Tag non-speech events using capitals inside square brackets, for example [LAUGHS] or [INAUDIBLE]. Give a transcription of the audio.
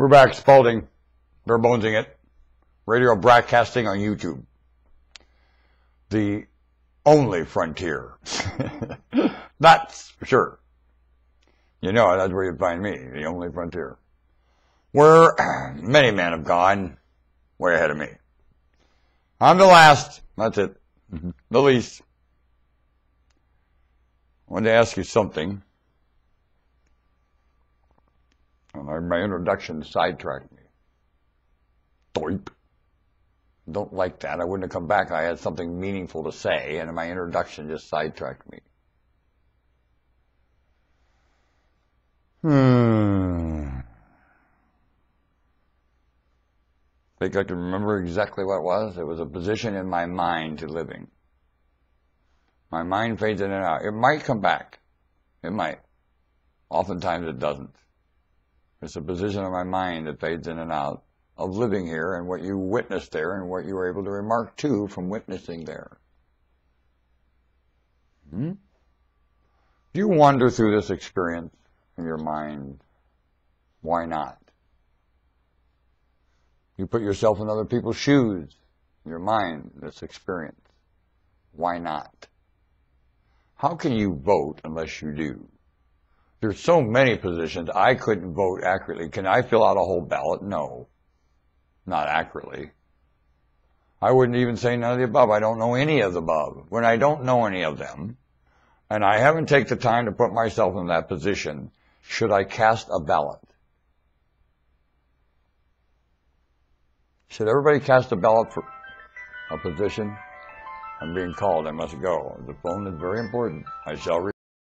We're back, Spalding. Bare bonesing it. Radio broadcasting on YouTube. The only frontier. [LAUGHS] that's for sure. You know, that's where you find me, the only frontier. Where [CLEARS THROAT] many men have gone way ahead of me. I'm the last. That's it. [LAUGHS] The least. I wanted to ask you something. My introduction sidetracked me. Doip. Don't like that. I wouldn't have come back. I had something meaningful to say, and my introduction just sidetracked me. Hmm. think I can remember exactly what it was. It was a position in my mind to living. My mind fades in and out. It might come back. It might. Oftentimes it doesn't. It's a position of my mind that fades in and out of living here and what you witnessed there and what you were able to remark to from witnessing there. Hmm? Do you wander through this experience in your mind? Why not? You put yourself in other people's shoes, your mind, this experience. Why not? How can you vote unless you do? There's so many positions. I couldn't vote accurately. Can I fill out a whole ballot? No. Not accurately. I wouldn't even say none of the above. I don't know any of the above. When I don't know any of them, and I haven't taken the time to put myself in that position, should I cast a ballot? Should everybody cast a ballot for a position? I'm being called. I must go. The phone is very important. I shall.